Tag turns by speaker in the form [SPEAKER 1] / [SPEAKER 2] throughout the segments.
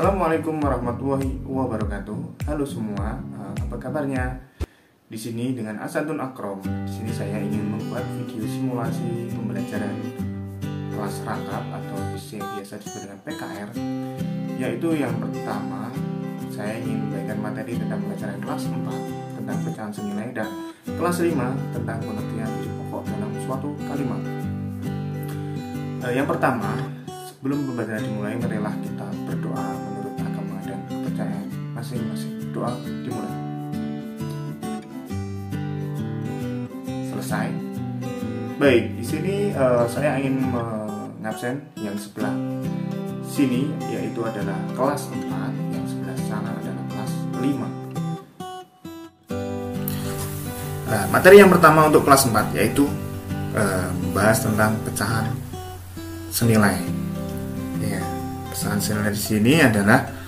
[SPEAKER 1] Assalamualaikum warahmatullahi wabarakatuh. Halo semua, eh, apa kabarnya? Di sini dengan Asantun Akrom. Di sini saya ingin membuat video simulasi pembelajaran kelas rakap atau biasa disebut dengan PKR. Yaitu yang pertama, saya ingin memberikan materi tentang pelajaran kelas 4 tentang pecahan senilai dan kelas 5 tentang pengertian isi pokok dalam suatu kalimat. Eh, yang pertama, sebelum pembelajaran dimulai, marilah kita berdoa kepercayaan masing-masing. Doa dimulai. Selesai. Baik, di sini eh, saya ingin mengabsen yang sebelah sini yaitu adalah kelas 4, yang sebelah sana adalah kelas 5. Nah, materi yang pertama untuk kelas 4 yaitu eh, membahas tentang pecahan senilai. Ya, pecahan senilai di sini adalah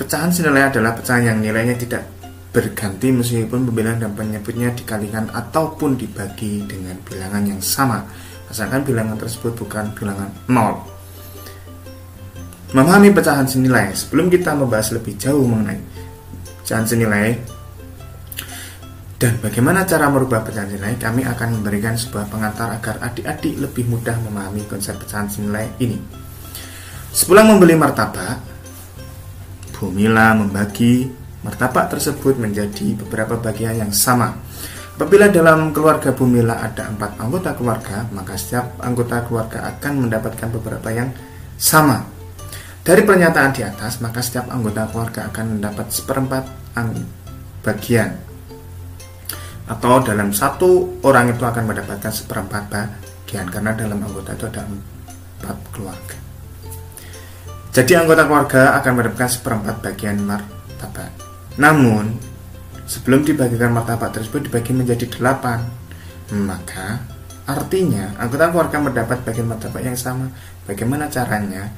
[SPEAKER 1] pecahan senilai adalah pecahan yang nilainya tidak berganti meskipun pembilangan dan penyebutnya dikalikan ataupun dibagi dengan bilangan yang sama asalkan bilangan tersebut bukan bilangan nol. Memahami pecahan senilai sebelum kita membahas lebih jauh mengenai pecahan senilai dan bagaimana cara merubah pecahan senilai, kami akan memberikan sebuah pengantar agar adik-adik lebih mudah memahami konsep pecahan senilai ini. Sepulang membeli martabak, Bumila membagi martabak tersebut menjadi beberapa bagian yang sama. Apabila dalam keluarga Bumila ada empat anggota keluarga, maka setiap anggota keluarga akan mendapatkan beberapa yang sama. Dari pernyataan di atas, maka setiap anggota keluarga akan mendapat seperempat bagian atau dalam satu orang itu akan mendapatkan seperempat bagian karena dalam anggota itu ada empat keluarga. Jadi anggota keluarga akan mendapatkan seperempat bagian martabak. Namun sebelum dibagikan martabak tersebut dibagi menjadi delapan, maka artinya anggota keluarga mendapat bagian martabak yang sama. Bagaimana caranya?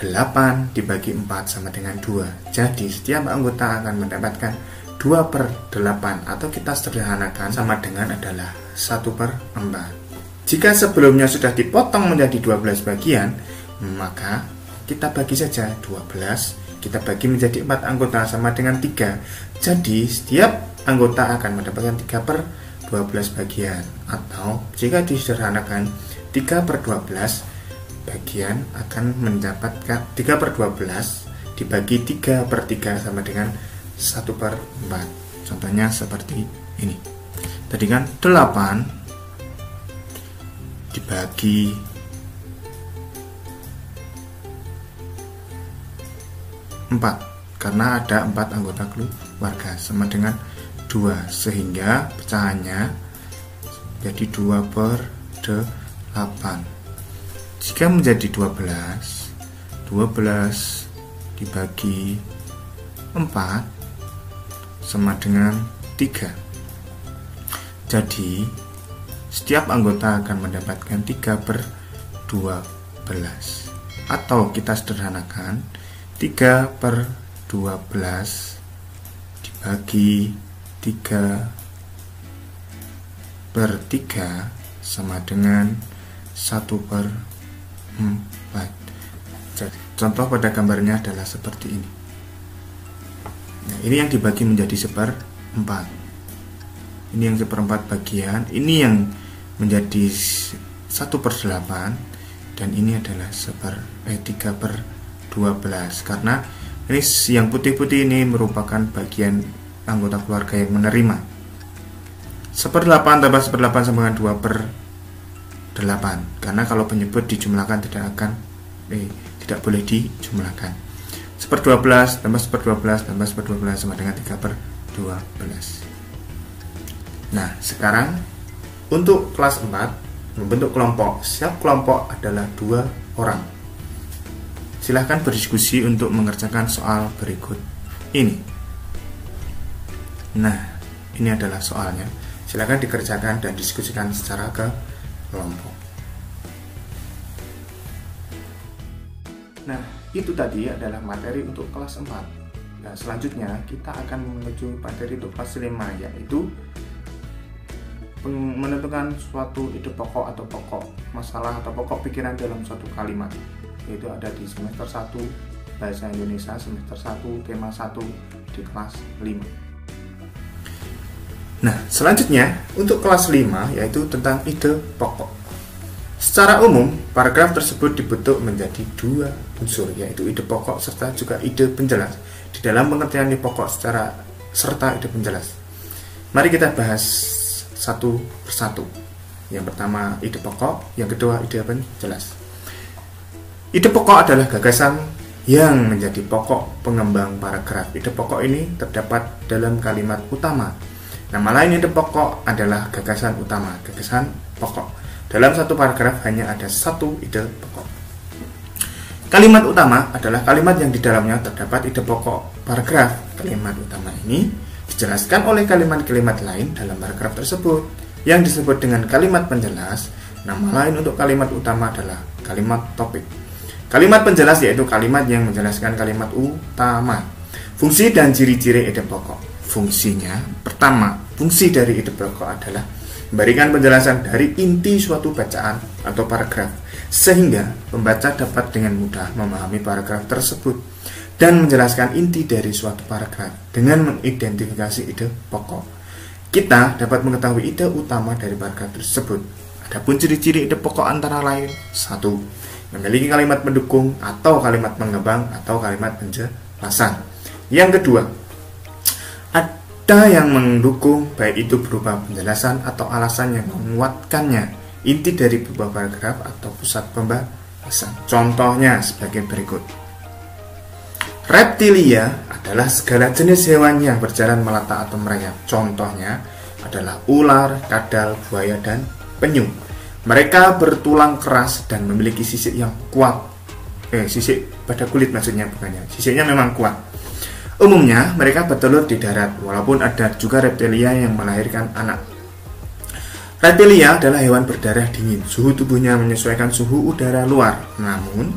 [SPEAKER 1] 8 dibagi 4 sama dengan 2 Jadi setiap anggota akan mendapatkan 2 per 8 atau kita sederhanakan sama dengan adalah 1 per 4 Jika sebelumnya sudah dipotong menjadi 12 bagian Maka kita bagi saja 12 Kita bagi menjadi 4 anggota sama dengan 3 Jadi setiap anggota akan mendapatkan 3 per 12 bagian Atau jika disederhanakan 3 per 12 bagian akan mendapatkan 3 per 12 dibagi 3 per 3 sama dengan 1 per 4 contohnya seperti ini. Tadi kan 8 dibagi 4 karena ada 4 anggota keluarga sama dengan 2 sehingga pecahannya jadi 2 per 8 jika menjadi 12 12 dibagi 4 sama dengan 3 jadi setiap anggota akan mendapatkan 3 per 12 atau kita sederhanakan 3 per 12 dibagi 3 per 3 sama dengan 1 per 4 contoh pada gambarnya adalah seperti ini. Nah, ini yang dibagi menjadi seper 4 ini yang seperempat bagian ini yang menjadi 1 per 8 dan ini adalah seper eh 3 per 12 karena ini yang putih-putih ini merupakan bagian anggota keluarga yang menerima. Seper 8 tambah seper 8 sama dengan 2 per 8 karena kalau penyebut dijumlahkan tidak akan eh, tidak boleh dijumlahkan. Seper 12 tambah seper 12 tambah seper 12 sama dengan 3 per 12 nah sekarang untuk kelas 4 membentuk kelompok. Setiap kelompok adalah dua orang silahkan berdiskusi untuk mengerjakan soal berikut ini nah ini adalah soalnya silahkan dikerjakan dan diskusikan secara ke kelompok. Nah, itu tadi adalah materi untuk kelas 4. Nah, selanjutnya kita akan menuju materi untuk kelas 5 yaitu menentukan suatu ide pokok atau pokok masalah atau pokok pikiran dalam suatu kalimat yaitu ada di semester 1 Bahasa Indonesia semester 1 tema 1 di kelas 5. Nah, selanjutnya untuk kelas 5 yaitu tentang ide pokok. Secara umum, paragraf tersebut dibentuk menjadi dua unsur yaitu ide pokok serta juga ide penjelas. Di dalam pengertian ide pokok secara serta ide penjelas. Mari kita bahas satu persatu. Yang pertama ide pokok, yang kedua ide penjelas. Ide pokok adalah gagasan yang menjadi pokok pengembang paragraf. Ide pokok ini terdapat dalam kalimat utama Nama lain ide pokok adalah gagasan utama, gagasan pokok. Dalam satu paragraf hanya ada satu ide pokok. Kalimat utama adalah kalimat yang di dalamnya terdapat ide pokok paragraf. Kalimat utama ini dijelaskan oleh kalimat-kalimat lain dalam paragraf tersebut yang disebut dengan kalimat penjelas. Nama lain untuk kalimat utama adalah kalimat topik. Kalimat penjelas yaitu kalimat yang menjelaskan kalimat utama. Fungsi dan ciri-ciri ide pokok. Fungsinya, pertama, fungsi dari ide pokok adalah memberikan penjelasan dari inti suatu bacaan atau paragraf, sehingga pembaca dapat dengan mudah memahami paragraf tersebut dan menjelaskan inti dari suatu paragraf dengan mengidentifikasi ide pokok. Kita dapat mengetahui ide utama dari paragraf tersebut. Adapun ciri-ciri ide pokok antara lain satu, memiliki kalimat pendukung atau kalimat pengembang atau kalimat penjelasan. Yang kedua, ada yang mendukung baik itu berupa penjelasan atau alasan yang menguatkannya. Inti dari beberapa paragraf atau pusat pembahasan. Contohnya sebagai berikut. Reptilia adalah segala jenis hewan yang berjalan melata atau merayap. Contohnya adalah ular, kadal, buaya, dan penyu mereka bertulang keras dan memiliki sisik yang kuat eh sisik pada kulit maksudnya bukannya sisiknya memang kuat Umumnya mereka bertelur di darat, walaupun ada juga reptilia yang melahirkan anak. Reptilia adalah hewan berdarah dingin. Suhu tubuhnya menyesuaikan suhu udara luar. Namun,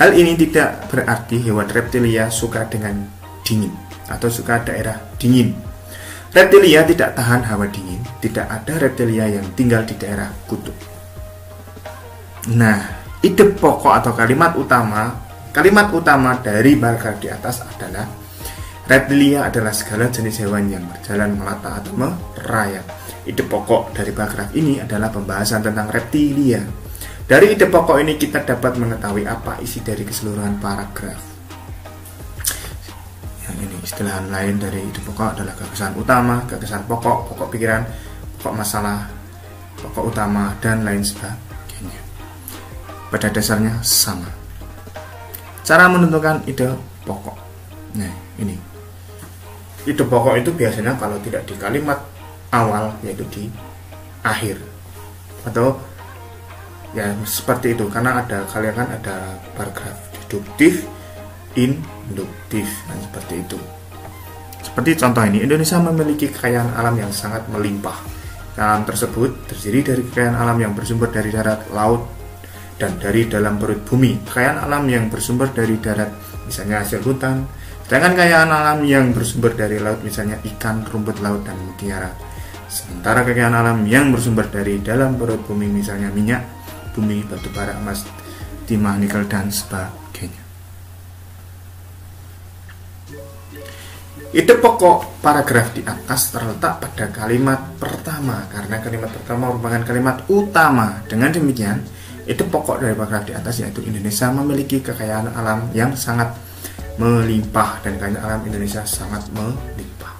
[SPEAKER 1] hal ini tidak berarti hewan reptilia suka dengan dingin atau suka daerah dingin. Reptilia tidak tahan hawa dingin. Tidak ada reptilia yang tinggal di daerah kutub. Nah, ide pokok atau kalimat utama, kalimat utama dari paragraf di atas adalah Reptilia adalah segala jenis hewan yang berjalan melata atau merayap. Ide pokok dari paragraf ini adalah pembahasan tentang reptilia. Dari ide pokok ini kita dapat mengetahui apa isi dari keseluruhan paragraf. Yang ini istilah lain dari ide pokok adalah gagasan utama, gagasan pokok, pokok pikiran, pokok masalah, pokok utama, dan lain sebagainya. Pada dasarnya sama. Cara menentukan ide pokok. Nah, ini. Ide pokok itu biasanya kalau tidak di kalimat awal yaitu di akhir. Atau ya seperti itu. Karena ada kalian kan ada paragraf deduktif induktif dan seperti itu. Seperti contoh ini Indonesia memiliki kekayaan alam yang sangat melimpah. Alam tersebut terdiri dari kekayaan alam yang bersumber dari darat laut dan dari dalam perut bumi kekayaan alam yang bersumber dari darat misalnya hasil hutan Sedangkan kekayaan alam yang bersumber dari laut misalnya ikan, rumput laut, dan mutiara. Sementara kekayaan alam yang bersumber dari dalam perut bumi misalnya minyak, bumi, batu bara, emas, timah, nikel, dan sebagainya. Ide pokok paragraf di atas terletak pada kalimat pertama karena kalimat pertama merupakan kalimat utama. Dengan demikian, ide pokok dari paragraf di atas yaitu Indonesia memiliki kekayaan alam yang sangat melimpah dan kayaknya alam Indonesia sangat melimpah.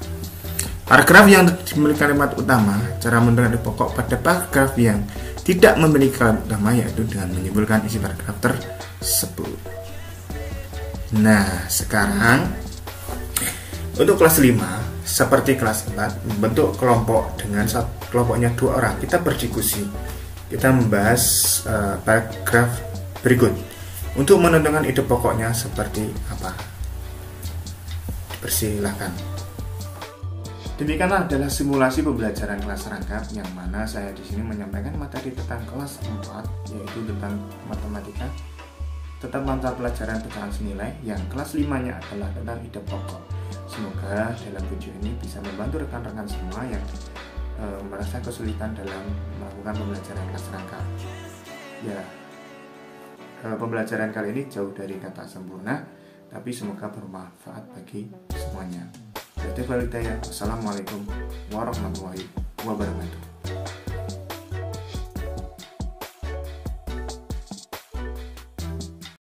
[SPEAKER 1] Paragraf yang memiliki kalimat utama, cara menerangkan pokok pada paragraf yang tidak memiliki kalimat utama yaitu dengan menyimpulkan isi paragraf tersebut. Nah, sekarang untuk kelas 5 seperti kelas 4 membentuk kelompok dengan kelompoknya dua orang kita berdiskusi kita membahas uh, paragraf berikut untuk menentukan ide pokoknya seperti apa. Persilahkan. Demikianlah adalah simulasi pembelajaran kelas rangkap yang mana saya di sini menyampaikan materi tentang kelas 4 yaitu tentang matematika tentang mata pelajaran pecahan senilai yang kelas 5-nya adalah tentang ide pokok. Semoga dalam video ini bisa membantu rekan-rekan semua yang e, merasa kesulitan dalam melakukan pembelajaran kelas rangkap. Ya, pembelajaran kali ini jauh dari kata sempurna, tapi semoga bermanfaat bagi semuanya. Assalamualaikum warahmatullahi wabarakatuh.